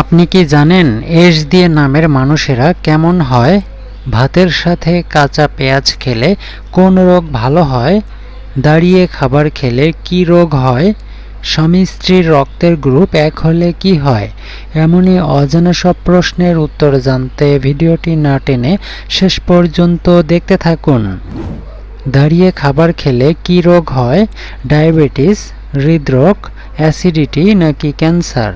আপনি কি জানেন এস দিয়ে নামের মানুষেরা কেমন হয়? ভাতের সাথে কাঁচা পেঁয়াজ খেলে কোন রোগ ভালো হয়? দাঁড়িয়ে খাবার খেলে কি রোগ হয়? স্বামী স্ত্রীর রক্তের গ্রুপ এক হলে কি হয়? এমনই অজানা সব প্রশ্নের উত্তর জানতে ভিডিওটি না টেনে শেষ পর্যন্ত দেখতে থাকুন। দাঁড়িয়ে খাবার খেলে কি রোগ হয়? ডায়াবেটিস, হৃদরোগ, অ্যাসিডিটি নাকি ক্যান্সার?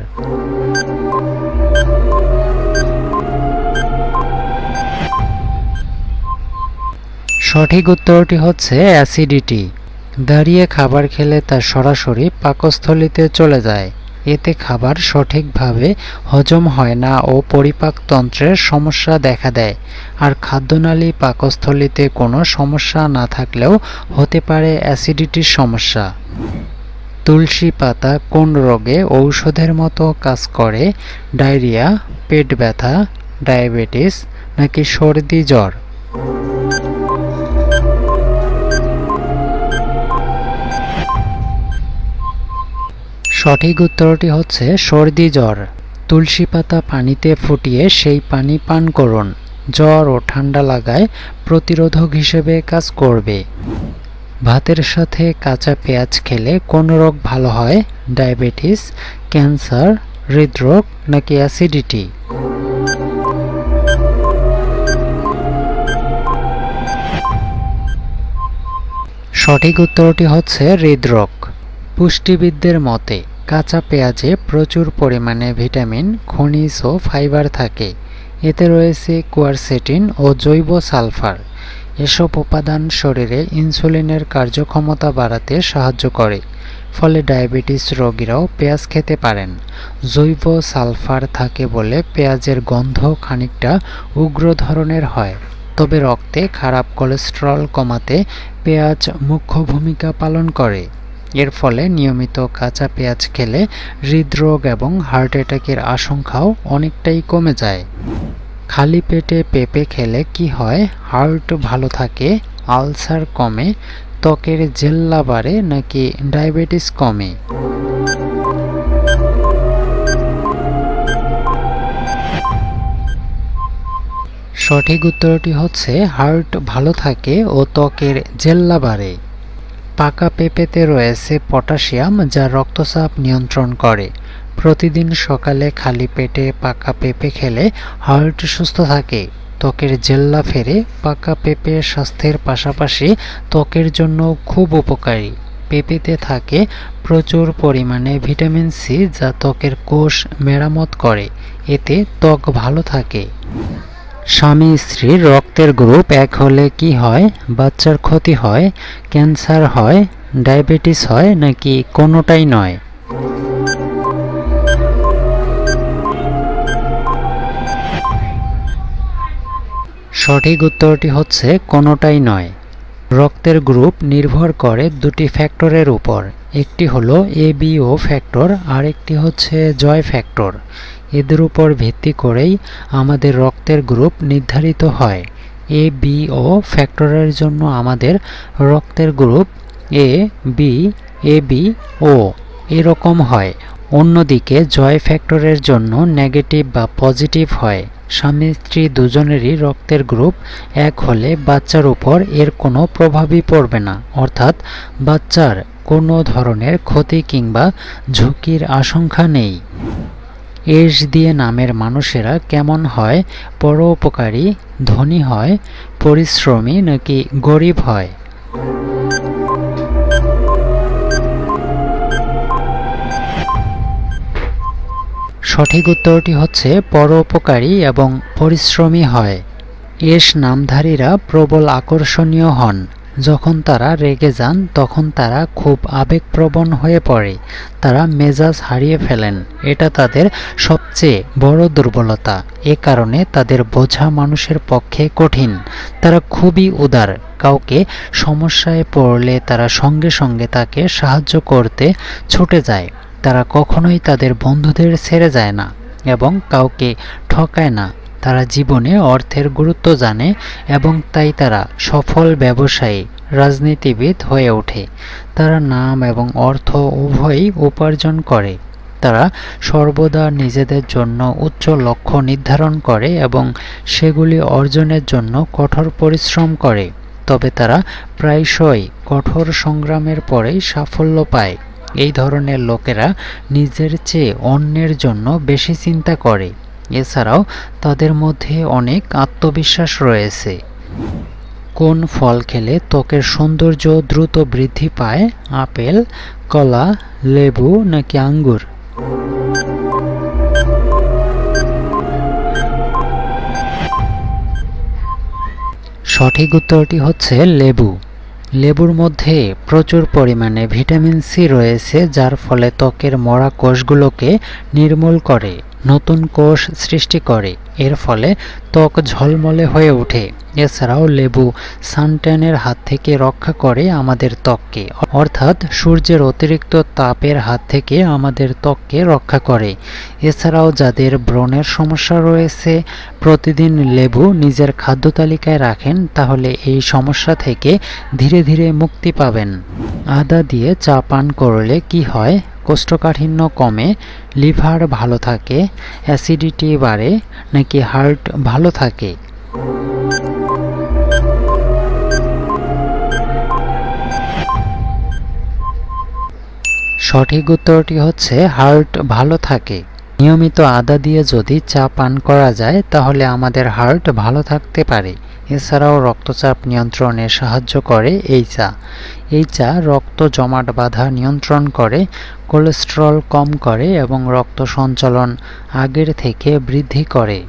সঠিক উত্তরটি হচ্ছে অ্যাসিডিটি। দাঁড়িয়ে খাবার খেলে তা সরাসরি পাকস্থলিতে চলে যায়। এতে খাবার সঠিকভাবে হজম হয় না ও পরিপাকতন্ত্রের সমস্যা দেখা দেয়। আর খাদ্যনালী পাকস্থলিতে কোনো সমস্যা না থাকলেও হতে পারে অ্যাসিডিটির সমস্যা। তুলসী পাতা কোন রোগে ঔষধের মতো কাজ করে? ডায়রিয়া, পেট ব্যথা, ডায়াবেটিস নাকি সর্দি, জ্বর? সঠিক উত্তরটি হচ্ছে সর্দি জ্বর। তুলসী পাতা পানিতে ফুটিয়ে সেই পানি পান করুন। জ্বর ও ঠান্ডা লাগায় প্রতিরোধক হিসেবে কাজ করবে। ভাতের সাথে কাঁচা পেঁয়াজ খেলে কোন রোগ ভালো হয়? ডায়াবেটিস, ক্যান্সার, হৃদরোগ নাকি অ্যাসিডিটি? সঠিক উত্তরটি হচ্ছে হৃদরোগ। পুষ্টিবিদদের মতে কাঁচা পেঁয়াজে প্রচুর পরিমাণে ভিটামিন, খনিজ ও ফাইবার থাকে। এতে রয়েছে কোয়ারসেটিন ও জৈব সালফার। এসব উপাদান শরীরে ইনসুলিনের কার্যক্ষমতা বাড়াতে সাহায্য করে, ফলে ডায়াবেটিস রোগীরাও পেঁয়াজ খেতে পারেন। জৈব সালফার থাকে বলে পেঁয়াজের গন্ধ খানিকটা উগ্র ধরনের হয়। তবে রক্তে খারাপ কোলেস্টেরল কমাতে পেঁয়াজ মুখ্য ভূমিকা পালন করে। এর ফলে নিয়মিত কাঁচা পেঁয়াজ খেলে হৃদরোগ এবং হার্ট অ্যাটাকের আশঙ্কাও অনেকটাই কমে যায়। খালি পেটে পেঁপে খেলে কি হয়? হার্ট ভালো থাকে আলসার কমে, ত্বকের জেল্লা বাড়ে নাকি ডায়াবেটিস কমে? সঠিক উত্তরটি হচ্ছে হার্ট ভালো থাকে ও ত্বকের জেল্লা বাড়ে। পাকা পেঁপেতে রয়েছে পটাশিয়াম যা রক্তচাপ নিয়ন্ত্রণ করে। প্রতিদিন সকালে খালি পেটে পাকা পেঁপে খেলে হার্ট সুস্থ থাকে। ত্বকের জেল্লা ফেরে পাকা পেঁপে স্বাস্থ্যের পাশাপাশি ত্বকের জন্য খুব উপকারী। পেঁপেতে থাকে প্রচুর পরিমাণে ভিটামিন সি যা ত্বকের কোষ মেরামত করে। এতে ত্বক ভালো থাকে। স্বামী স্ত্রীর রক্তের গ্রুপ এক হলে কি হয়? বাচ্চার ক্ষতি হয়? ক্যান্সার হয়? ডায়াবেটিস হয়? নাকি কোনোটাই নয়? সঠিক উত্তরটি হচ্ছে কোনোটাই নয়। রক্তের গ্রুপ নির্ভর করে দুটি ফ্যাক্টরের উপর। একটি হলো এবিও ফ্যাক্টর আর একটি হচ্ছে জয় ফ্যাক্টর। এদের উপর ভিত্তি করেই আমাদের রক্তের গ্রুপ নির্ধারিত হয়। এ বি ও ফ্যাক্টরের জন্য আমাদের রক্তের group A B A B O এরকম হয়। অন্যদিকে জয় ফ্যাক্টরের জন্য নেগেটিভ বা পজিটিভ হয়। স্বামী, স্ত্রী দুজনেরই রক্তের গ্রুপ এক হলে বাচ্চার উপর এর কোনো প্রভাবই পড়বে না। অর্থাৎ বাচ্চার কোনো ধরনের ক্ষতি কিংবা ঝুঁকির আশঙ্কা নেই। এস দিয়ে নামের মানুষেরা কেমন হয়? পরোপকারী, ধনী হয়, পরিশ্রমী নাকি গরিব হয়? সঠিক উত্তরটি হচ্ছে পরোপকারী এবং পরিশ্রমী হয়। এস নামধারীরা প্রবল আকর্ষণীয় হন। যখন তারা রেগে যান, তখন তারা খুব আবেগপ্রবণ হয়ে পড়ে। তারা মেজাজ হারিয়ে ফেলেন। এটা তাদের সবচেয়ে বড় দুর্বলতা। এ কারণে তাদের বোঝা মানুষের পক্ষে কঠিন। তারা খুবই উদার। কাউকে সমস্যায় পড়লে তারা সঙ্গে সঙ্গে তাকে সাহায্য করতে ছুটে যায়। তারা কখনোই তাদের বন্ধুদের ছেড়ে যায় না এবং কাউকে ঠকায় না। তারা জীবনে অর্থের গুরুত্ব জানে এবং তাই তারা সফল ব্যবসায়ী, রাজনীতিবিদ হয়ে ওঠে। তারা নাম এবং অর্থ উভয়ই উপার্জন করে। তারা সর্বদা নিজেদের জন্য উচ্চ লক্ষ্য নির্ধারণ করে এবং সেগুলি অর্জনের জন্য কঠোর পরিশ্রম করে। তবে তারা প্রায়শই কঠোর সংগ্রামের পরেই সাফল্য পায়। এই ধরনের লোকেরা নিজের চেয়ে অন্যের জন্য বেশি চিন্তা করে। এছাড়াও তাদের মধ্যে অনেক আত্মবিশ্বাস রয়েছে। কোন ফল খেলে ত্বকের সৌন্দর্য দ্রুত বৃদ্ধি পায়? আপেল, কলা, লেবু নাকি আঙ্গুর? সঠিক উত্তরটি হচ্ছে লেবু। লেবুর মধ্যে প্রচুর পরিমাণে ভিটামিন সি রয়েছে, যার ফলে ত্বকের মরা কোষগুলোকে নির্মূল করে। নতুন কোষ সৃষ্টি করে। এর ফলে ত্বক ঝলমলে হয়ে ওঠে। এছাড়াও লেবু সানট্যানের হাত থেকে রক্ষা করে আমাদের ত্বককে। অর্থাৎ সূর্যের অতিরিক্ত তাপের হাত থেকে আমাদের ত্বককে রক্ষা করে। এছাড়াও যাদের ব্রণের সমস্যা রয়েছে, প্রতিদিন লেবু নিজের খাদ্য তালিকায় রাখেন, তাহলে এই সমস্যা থেকে ধীরে ধীরে মুক্তি পাবেন। আদা দিয়ে চা পান করলে কি হয়? কোষ্ঠকাঠিন্য কমে, লিভার ভালো থাকে, অ্যাসিডিটি বাড়ে, নাকি হার্ট ভালো থাকে? সঠিক উত্তরটি হচ্ছে হার্ট ভালো থাকে। নিয়মিত আদা দিয়ে যদি চা পান করা যায়, তাহলে আমাদের হার্ট ভালো থাকতে পারে। এছাড়াও রক্তচাপ নিয়ন্ত্রণে সাহায্য করে এই চা। এই চা রক্ত জমাট বাঁধা নিয়ন্ত্রণ করে, কোলেস্ট্রল কম করে এবং রক্ত সঞ্চালন আগের থেকে বৃদ্ধি করে।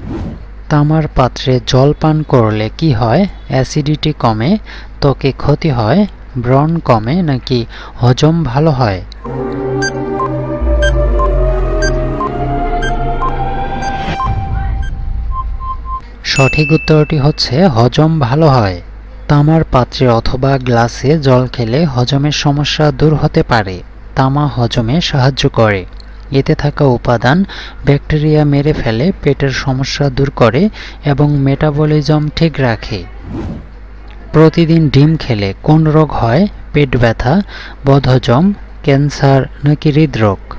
তামার পাত্রে জল পান করলে কি হয়? অ্যাসিডিটি কমে, ত্বকে ক্ষতি হয়, ব্রণ কমে নাকি হজম ভালো হয়? সঠিক উত্তরটি হচ্ছে, হজম ভালো হয়। তামার পাত্রে অথবা গ্লাসে জল খেলে হজমের সমস্যা দূর হতে পারে। তামা হজমে সাহায্য করে। এতে থাকা উপাদান ব্যাকটেরিয়া মেরে ফেলে, পেটের সমস্যা দূর করে এবং মেটাবলিজম ঠিক রাখে। প্রতিদিন ডিম খেলে কোন রোগ হয়? পেট ব্যথা, বদহজম, ক্যান্সার নাকি হৃদরোগ?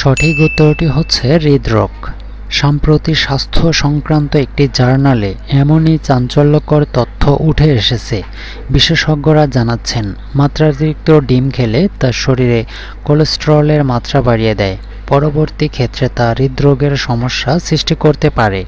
সঠিক উত্তরটি হচ্ছে হৃদরোগ। সম্প্রতি স্বাস্থ্য সংক্রান্ত একটি জার্নালে এমনই চাঞ্চল্যকর তথ্য উঠে এসেছে, বিশেষজ্ঞরা জানাচ্ছেন। মাত্রাতিরিক্ত ডিম খেলে তার শরীরে কোলেস্টেরলের মাত্রা বাড়িয়ে দেয়। পরবর্তী ক্ষেত্রে তা হৃদরোগের সমস্যা সৃষ্টি করতে পারে।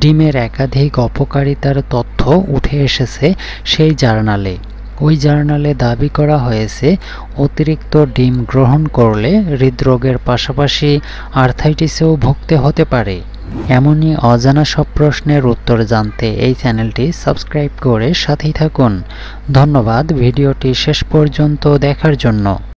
ডিমের একাধিক অপকারিতার তথ্য উঠে এসেছে সেই জার্নালে। ওই জার্নালে দাবি করা হয়েছে, অতিরিক্ত ডিম গ্রহণ করলে হৃদরোগের পাশাপাশি আর্থাইটিসেও ভুগতে হতে পারে। এমনই অজানা সব প্রশ্নের উত্তর জানতে এই চ্যানেলটি সাবস্ক্রাইব করে সাথেই থাকুন। ধন্যবাদ, ভিডিওটি শেষ পর্যন্ত দেখার জন্য।